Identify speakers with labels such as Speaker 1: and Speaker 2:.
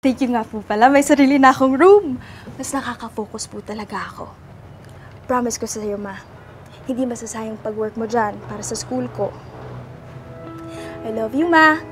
Speaker 1: Thank you nga po pala. May sarili na akong room. Mas nakaka-focus po talaga ako. Promise ko sa iyo, ma. Hindi masasayang pag-work mo dyan para sa school ko. I love you, ma.